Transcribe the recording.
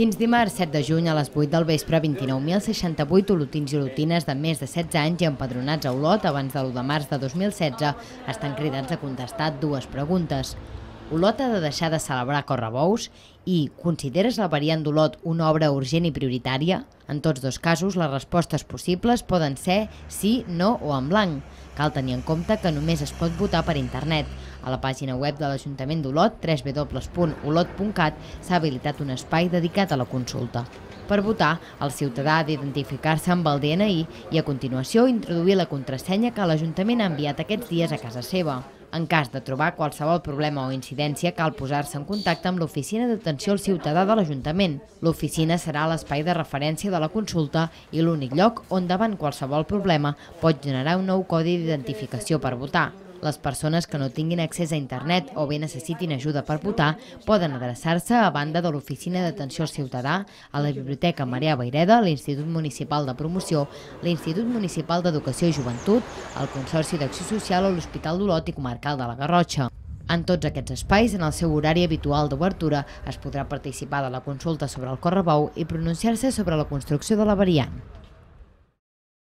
Fins dimarts 7 de juny a les 8 del vespre, 29.068 olotins i olotines de més de 16 anys i empadronats a Olot abans de l'1 de març de 2016 estan cridats a contestar dues preguntes. Olot ha de deixar de celebrar Correbous i consideres la variant d'Olot una obra urgent i prioritària? En tots dos casos, les respostes possibles poden ser sí, no o en blanc. Cal tenir en compte que només es pot votar per internet. A la pàgina web de l'Ajuntament d'Olot, www.olot.cat, s'ha habilitat un espai dedicat a la consulta. Per votar, el ciutadà ha d'identificar-se amb el DNI i a continuació introduir la contrasenya que l'Ajuntament ha enviat aquests dies a casa seva. En cas de trobar qualsevol problema o incidència, cal posar-se en contacte amb l'Oficina d'Atenció al Ciutadà de l'Ajuntament. L'oficina serà l'espai de referència de la consulta i l'únic lloc on davant qualsevol problema pot generar un nou codi d'identificació per votar. Les persones que no tinguin accés a internet o bé necessitin ajuda per votar poden adreçar-se a banda de l'Oficina d'Atenció al Ciutadà, a la Biblioteca Maria Baireda, l'Institut Municipal de Promoció, l'Institut Municipal d'Educació i Joventut, el Consorci d'Acció Social o l'Hospital d'Olot i Comarcal de la Garrotxa. En tots aquests espais, en el seu horari habitual d'obertura, es podrà participar de la consulta sobre el Correbou i pronunciar-se sobre la construcció de la variant.